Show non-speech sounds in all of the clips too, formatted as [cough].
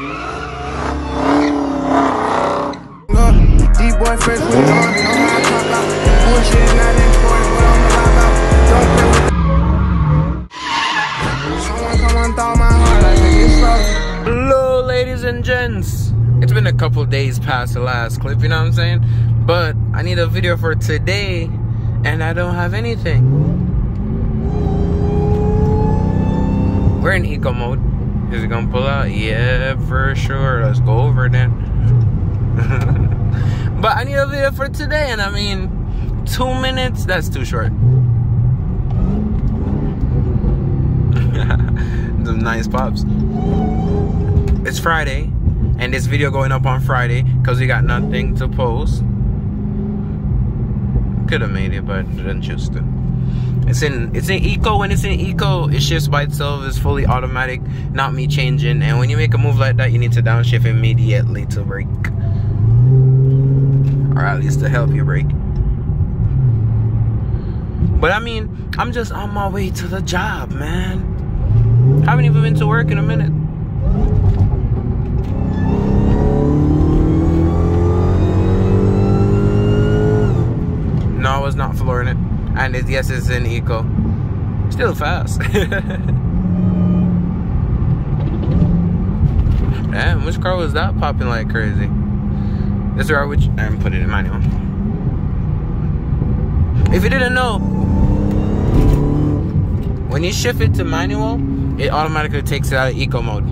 Hello, ladies and gents. It's been a couple days past the last clip, you know what I'm saying? But I need a video for today, and I don't have anything. We're in eco mode. Is it gonna pull out? Yeah, for sure. Let's go over then. [laughs] but I need a video for today, and I mean, two minutes, that's too short. [laughs] Some nice pops. It's Friday, and this video going up on Friday because we got nothing to post. Could have made it, but didn't choose to. It's in it's in eco. When it's in eco, it shifts by itself. It's fully automatic, not me changing. And when you make a move like that, you need to downshift immediately to brake, or at least to help you brake. But I mean, I'm just on my way to the job, man. I Haven't even been to work in a minute. No, I was not flooring it, yes, it's in eco. Still fast. [laughs] Damn, which car was that popping like crazy? This is which I'm putting in manual. If you didn't know, when you shift it to manual, it automatically takes it out of eco mode.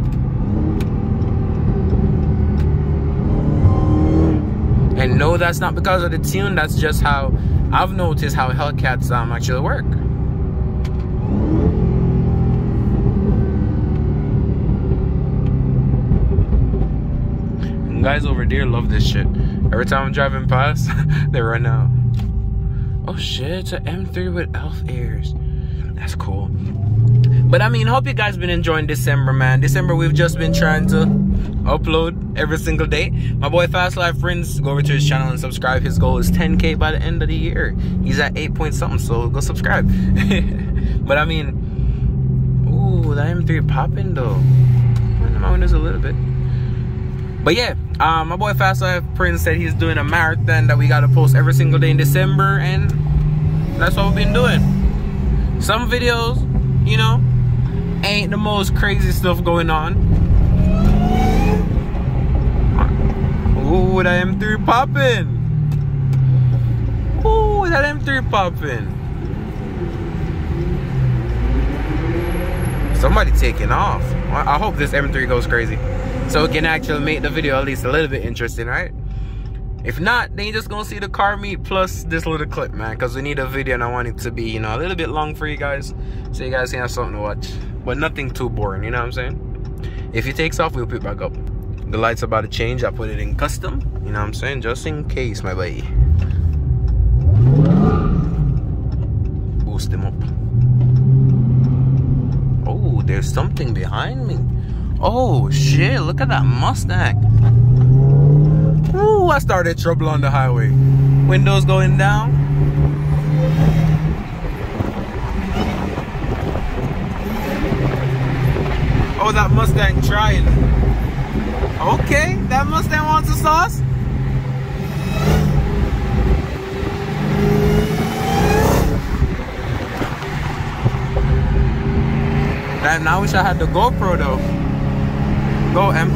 And no, that's not because of the tune. That's just how I've noticed how Hellcats um, actually work. And guys over there love this shit. Every time I'm driving past, [laughs] they run out. Oh shit, it's an M3 with elf ears. That's cool. But I mean, hope you guys been enjoying December, man. December, we've just been trying to upload every single day. My boy Fast Life Friends, go over to his channel and subscribe. His goal is 10k by the end of the year. He's at 8 point something, so go subscribe. [laughs] but I mean, ooh, that M3 popping though. My windows a little bit. But yeah, um, my boy Fast Life Prince said he's doing a marathon that we gotta post every single day in December, and that's what we've been doing. Some videos, you know, ain't the most crazy stuff going on. Ooh, that M3 popping. Ooh, that M3 popping. Somebody taking off. I hope this M3 goes crazy. So it can actually make the video at least a little bit interesting, right? If not, then you're just gonna see the car meet plus this little clip, man. Because we need a video and I want it to be, you know, a little bit long for you guys. So you guys can have something to watch. But nothing too boring, you know what I'm saying? If it takes off, we'll pick back up. The light's about to change. I put it in custom. You know what I'm saying? Just in case, my buddy. Boost them up. Oh, there's something behind me. Oh, shit. Look at that Mustang. Ooh, I started trouble on the highway. Windows going down. Oh, that Mustang trying. Okay, that Mustang wants a sauce. Man, I wish I had the GoPro though. Go, M.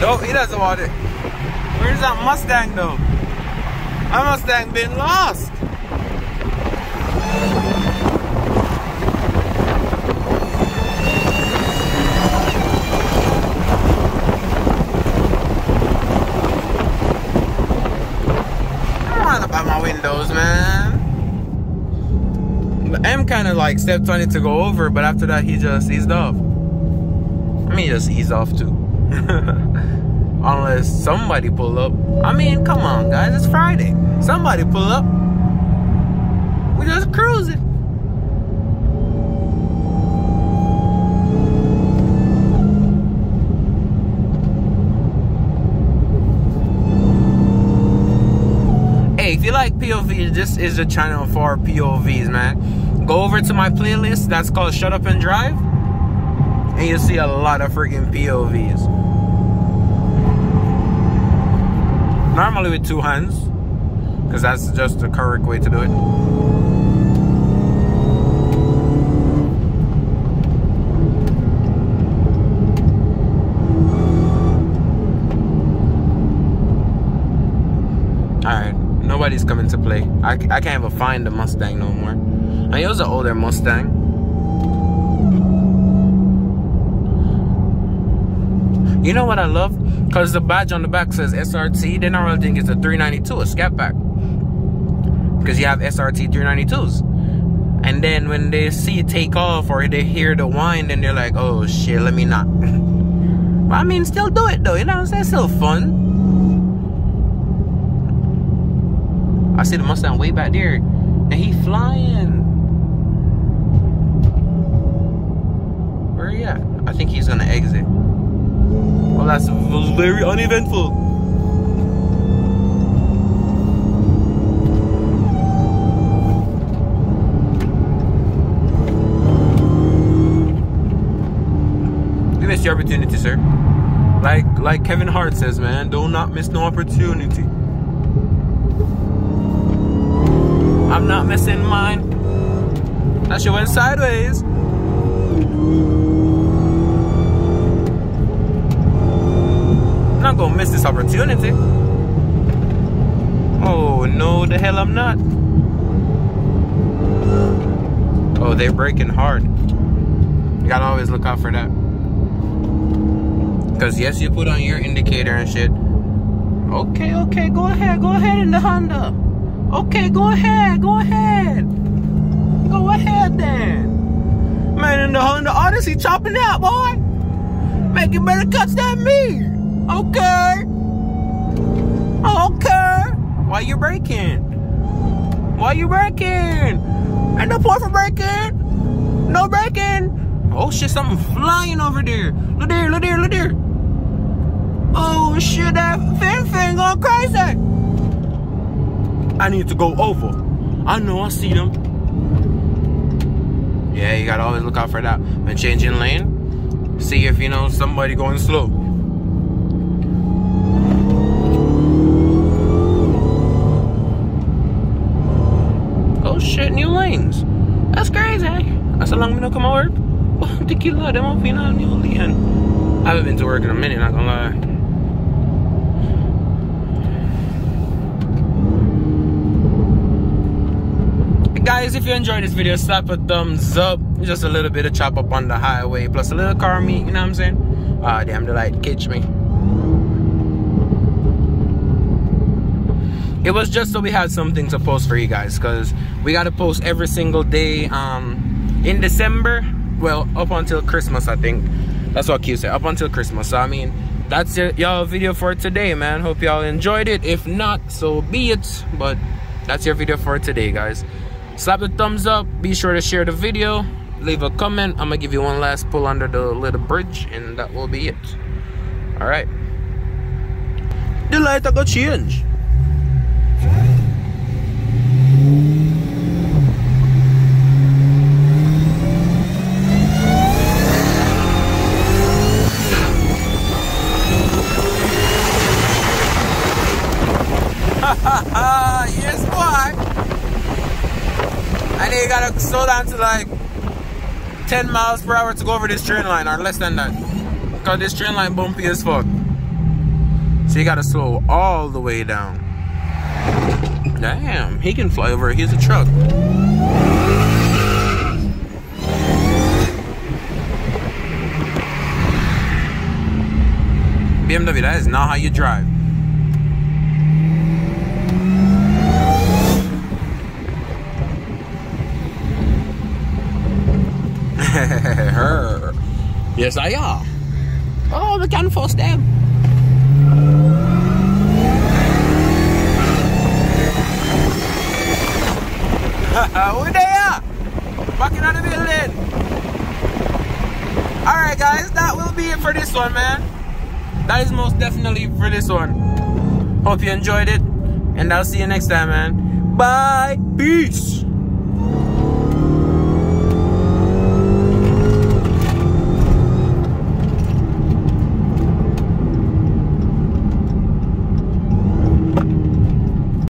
No, he doesn't want it. Where's that Mustang though? That have been lost. I don't about my windows, man. The M kind of like stepped on it to go over, but after that he just eased off. I mean, just eased off too. [laughs] Unless somebody pull up. I mean, come on, guys. It's Friday. Somebody pull up. We just cruising. Hey, if you like POVs, this is the channel for POVs, man. Go over to my playlist that's called Shut Up and Drive, and you'll see a lot of freaking POVs. Normally with two hands, because that's just the correct way to do it. Nobody's coming to play. I, I can't even find the Mustang no more. I mean, it was an older Mustang. You know what I love? Because the badge on the back says SRT. Then I really think it's a 392, a scat pack. Because you have SRT 392s. And then when they see it take off or they hear the whine, then they're like, oh shit, let me not. [laughs] I mean, still do it though, you know what I'm saying? Still fun. I see the Mustang way back there. And he flying. Where he at? I think he's gonna exit. Well, that's very uneventful. Opportunity, sir. Like like Kevin Hart says, man, do not miss no opportunity. I'm not missing mine. That shit went sideways. I'm not gonna miss this opportunity. Oh no, the hell I'm not. Oh, they're breaking hard. You gotta always look out for that. Cause yes, you put on your indicator and shit. Okay, okay, go ahead, go ahead in the Honda. Okay, go ahead, go ahead. Go ahead then. Man, in the Honda Odyssey chopping out, boy. Making better cuts than me. Okay. Okay. Why you breaking? Why you breaking? Ain't no point for breaking. No breaking. Oh shit, something flying over there. Look there, look there, look there. Oh shit, that fin fin going crazy. I need to go over. I know I see them. Yeah, you gotta always look out for that. When changing lane, see if you know somebody going slow. Oh shit, new lanes. That's crazy. That's how long we don't come to I haven't been to work in a minute, not gonna lie. guys if you enjoyed this video slap a thumbs up. Just a little bit of chop up on the highway plus a little car meet you know what i'm saying? Ah uh, damn the light catch me. It was just so we had something to post for you guys because we got to post every single day um in december well up until christmas i think. That's what q said up until christmas. So i mean that's it y'all video for today man. Hope y'all enjoyed it. If not so be it. But that's your video for today guys. Slap the thumbs up. Be sure to share the video. Leave a comment. I'm gonna give you one last pull under the little bridge and that will be it. All right. The light i got change [laughs] yes, boy. And you gotta slow down to like 10 miles per hour to go over this train line or less than that. Because this train line bumpy as fuck. So you gotta slow all the way down. Damn, he can fly over. He's a truck. BMW, that is not how you drive. Yes, I am. Oh, we can force them. we there. Back in the building. Alright guys, that will be it for this one, man. That is most definitely for this one. Hope you enjoyed it. And I'll see you next time, man. Bye. Peace.